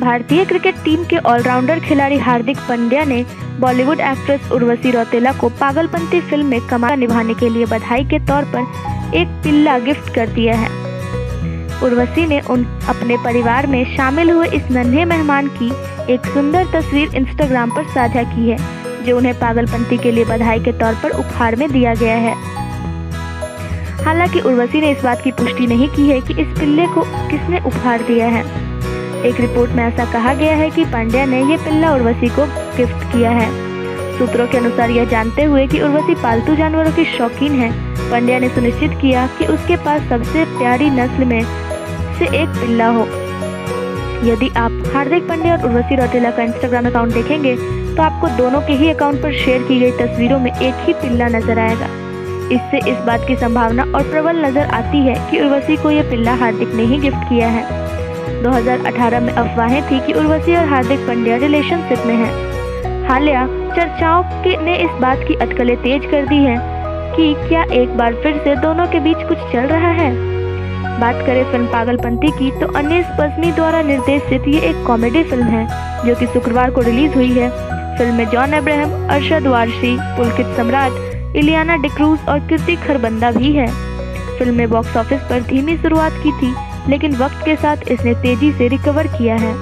भारतीय cricket team के allrounder खिलाड़ी हार्दिक पंड्या ने बॉलीवुड एक्ट्रेस उर्वशी रौतेला को पागलपंती फ़िल्म में कमाल निभाने के लिए बधाई के तौर पर एक पिल्ला गिफ्ट कर दिया है। उर्वशी ने उन अपने परिवार में शामिल हुए इस नन्हे मेहमान की एक सुंदर तस्वीर इंस्टाग्राम पर साझा की है, जो उन्हें पागलपंती के लिए बधाई के तौर पर उपहार में दिया गया है। हालाँकि उर्वशी ने इस बात की पुष्टि नहीं की है कि इस पिल्ले को किसने उपहार दिया है। एक रिपोर्ट में ऐसा कहा गया है कि पांड्या ने ये पिल्ला उर्वशी को गिफ्ट किया है। सूत्रों के अनुसार यह जानते हुए कि उर्वशी पालतू जानवरों की शौकीन है। पांड्या ने सुनिश्चित किया कि उसके पास सबसे प्यारी नस्ल में से एक पिल्ला हो। यदि आप हार्दिक पांड्या और उर्वशी रौतेला का इंस्टाग्राम अकाउंट देखेंगे तो आपको दोनों के ही अकाउंट पर शेयर की गई तस्वीरों में एक ही पिल्ला नज़र आएगा। इससे इस बात की संभावना और प्रबल नज़र आती है कि उर्वशी को यह पिल्ला हार्दिक ने ही गिफ्ट किया है। 2018 में अफवाहें थी कि उर्वशी और हार्दिक पांड्या रिलेशनशिप में हैं। हालिया, चर्चाओं के ने इस बात की अटकलें तेज कर दी हैं कि क्या एक बार फिर से दोनों के बीच कुछ चल रहा है? बात करें फ़िल्म पागलपंती की तो अनिस पसनी द्वारा निर्देशित ये एक कॉमेडी फ़िल्म है, जो कि शुक्रवार को रिलीज़ हुई है। फ़िल्म में जॉन अब्राहम, अरशद वारसी, पुलकित सम्राट, इलियाना डिक्रूज और कीर्ति खरबंदा भी है। फ़िल्म ने बॉक्स ऑफ़िस पर धीमी शुरुआत की थी लेकिन वक्त के साथ इसने तेज़ी से रिकवर किया है।